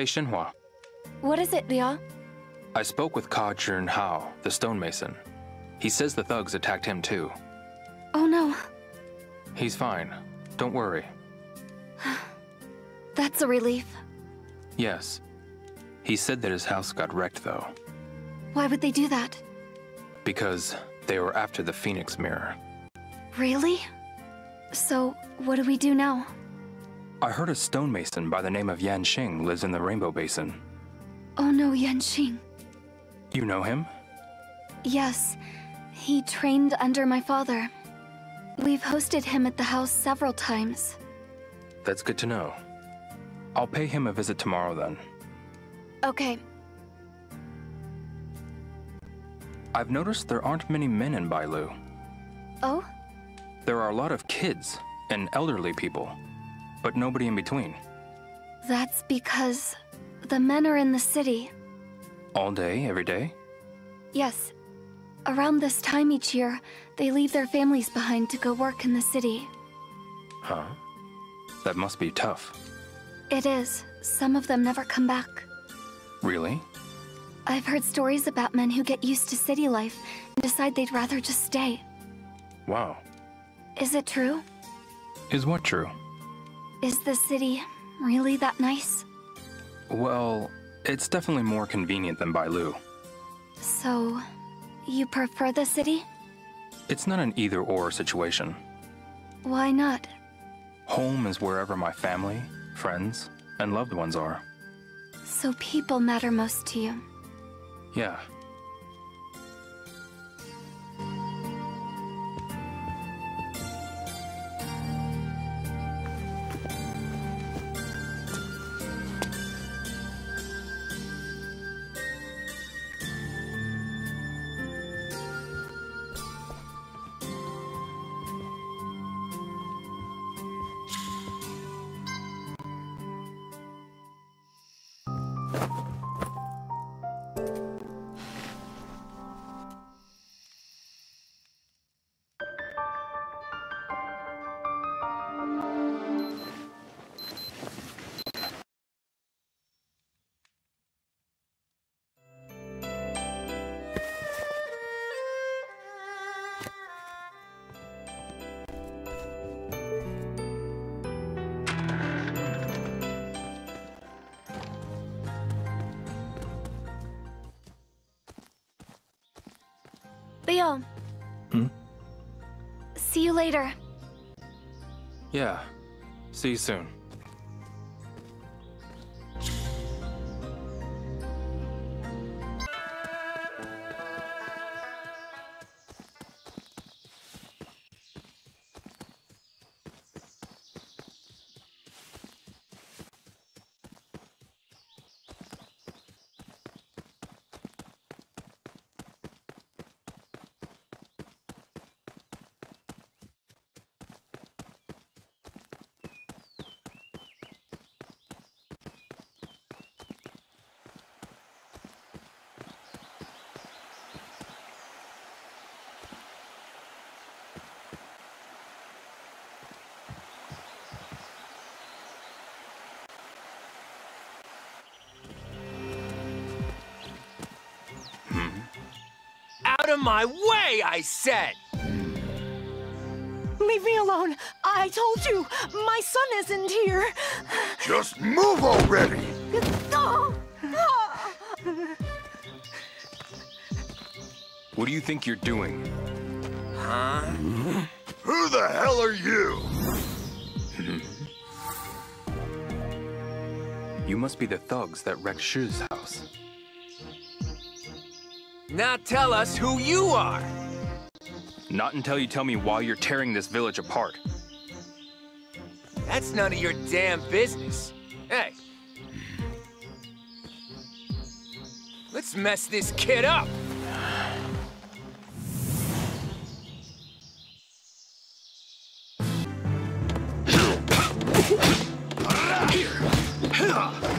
Hey, Shenhua. What is it, Ryo? I spoke with Ka Jun Hao, the stonemason. He says the thugs attacked him too. Oh no, He's fine. Don't worry. that's a relief. Yes. He said that his house got wrecked though, Why would they do that? because they were after the Phoenix Mirror. Really? So, what do we do now? I heard a stonemason by the name of Yan Xing lives in the Rainbow Basin. Oh no, Yanxing. You know him? Yes, he trained under my father. We've hosted him at the house several times. That's good to know. I'll pay him a visit tomorrow then. Okay, I've noticed there aren't many men in Bailu. oh? There are a lot of kids and elderly people, but nobody in between. That's because the men are in the city. All day, every day? Yes. Around this time each year, they leave their families behind to go work in the city. Huh? That must be tough. It is. Some of them never come back. Really? I've heard stories about men who get used to city life and decide they'd rather just stay. Wow. Is it true? Is what true? Is the city really that nice? Well, it's definitely more convenient than Bailu. So, you prefer the city? It's not an either or situation. Why not? Home is wherever my family, friends, and loved ones are. So people matter most to you. Yeah. Ryo. Hmm? See you later. Yeah. See you soon. Out of my way, I said! Leave me alone. I told you, my son isn't here. Just move already! What do you think you're doing? Huh? Who the hell are you? You must be the thugs that wrecked Shu's house. Now tell us who you are! Not until you tell me why you're tearing this village apart. That's none of your damn business. Hey. Let's mess this kid up! Come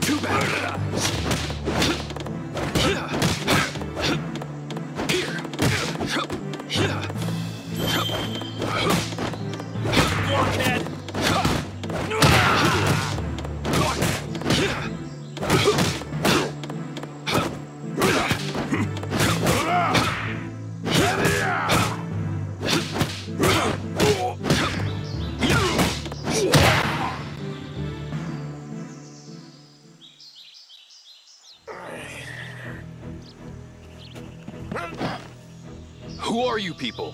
Too bad. Who are you people?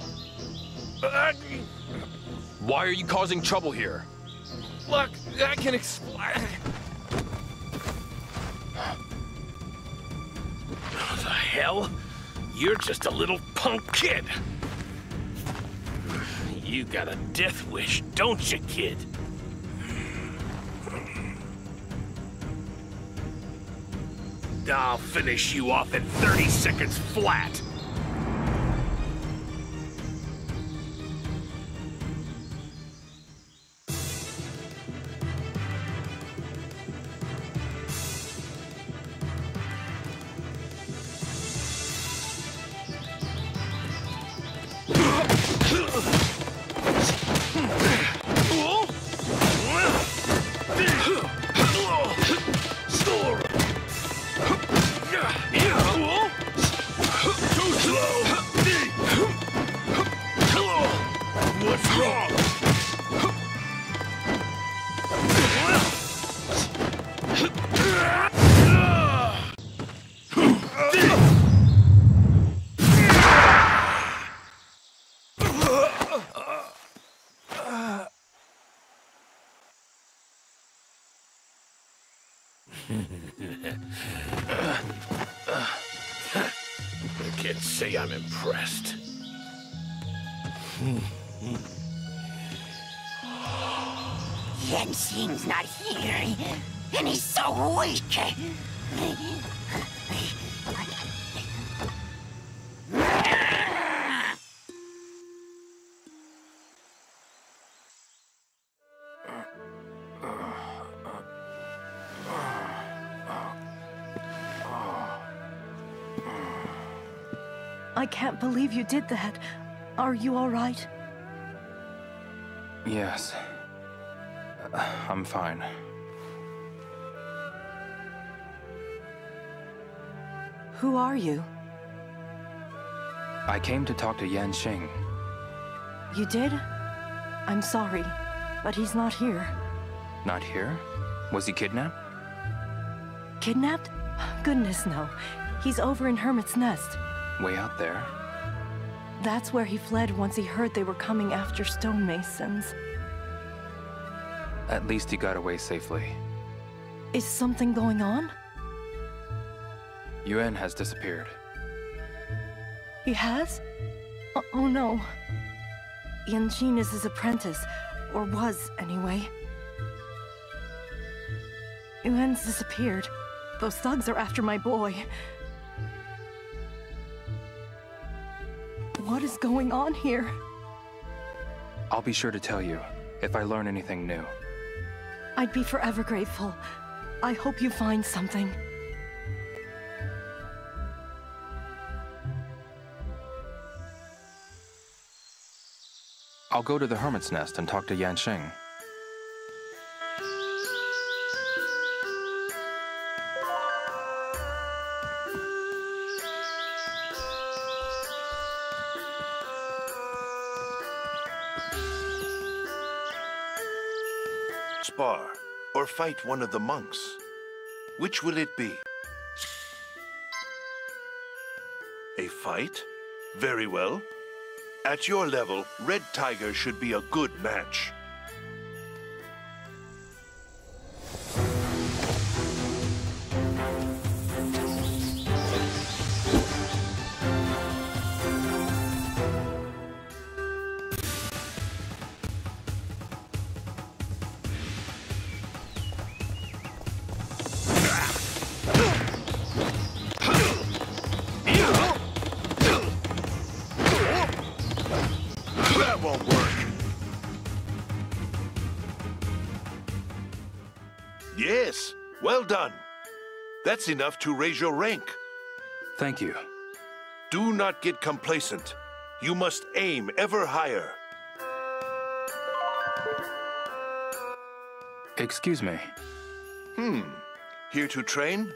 Why are you causing trouble here? Look, I can explain. The hell? You're just a little punk kid. You got a death wish, don't you, kid? I'll finish you off in 30 seconds flat. I can't say I'm impressed. Yenxing's not here, and he's so weak. Can't believe you did that. Are you all right? Yes. Uh, I'm fine. Who are you? I came to talk to Yan Xing. You did? I'm sorry, but he's not here. Not here? Was he kidnapped? Kidnapped? Goodness, no. He's over in Hermit's Nest. Way out there? That's where he fled once he heard they were coming after stonemasons. At least he got away safely. Is something going on? Yuan has disappeared. He has? Oh, oh no. Yanjin is his apprentice, or was anyway. Yuan's disappeared. Those thugs are after my boy. Is going on here? I'll be sure to tell you if I learn anything new. I'd be forever grateful. I hope you find something. I'll go to the Hermit's Nest and talk to Yan fight one of the monks. Which will it be? A fight? Very well. At your level, Red Tiger should be a good match. Done. That's enough to raise your rank. Thank you. Do not get complacent. You must aim ever higher. Excuse me. Hmm. Here to train?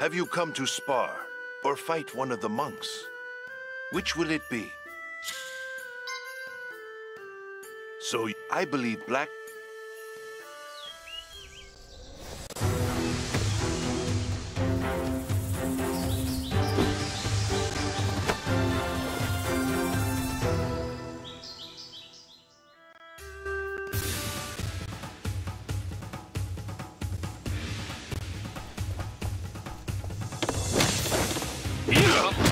Have you come to spar or fight one of the monks? Which will it be? So I believe Black 一个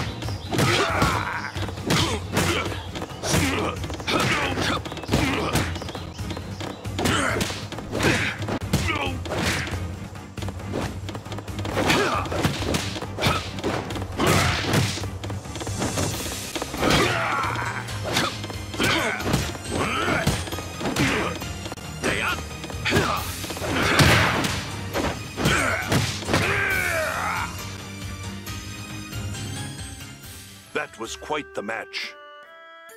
That was quite the match.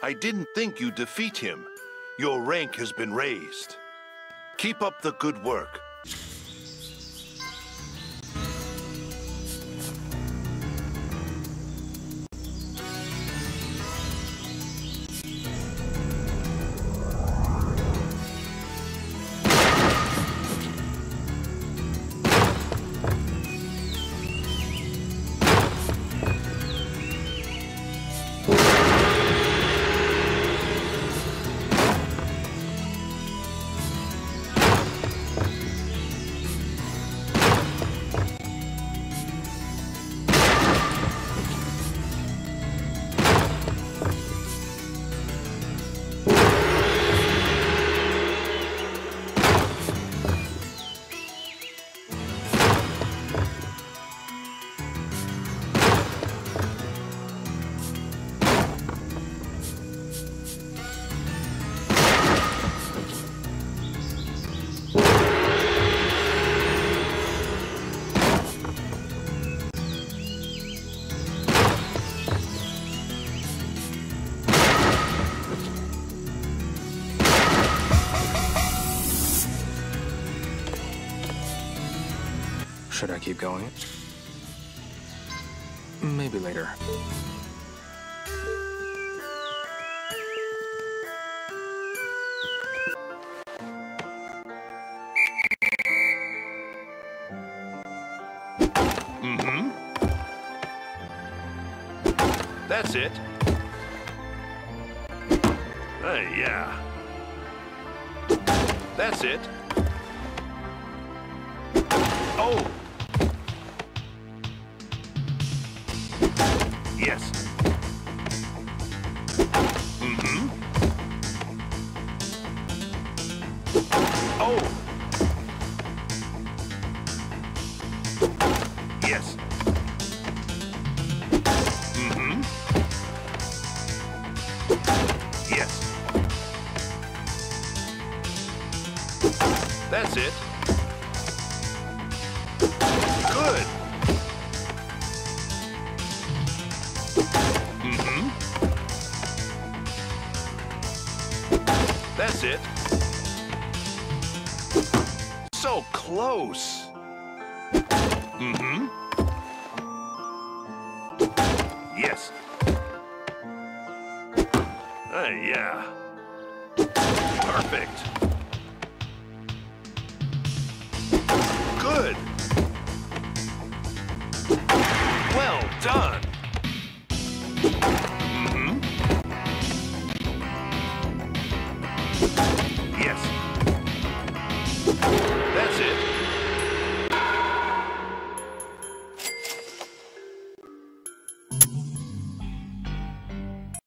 I didn't think you'd defeat him. Your rank has been raised. Keep up the good work. Should I keep going? Maybe later. Mm-hmm. That's it. Uh, yeah. That's it. Oh! Yes. Mm-hmm. Oh! Yes. Mm-hmm. Yes. That's it. Good. That's it. So close. Mm-hmm. Yes. Uh, yeah. Perfect. Good. Well done.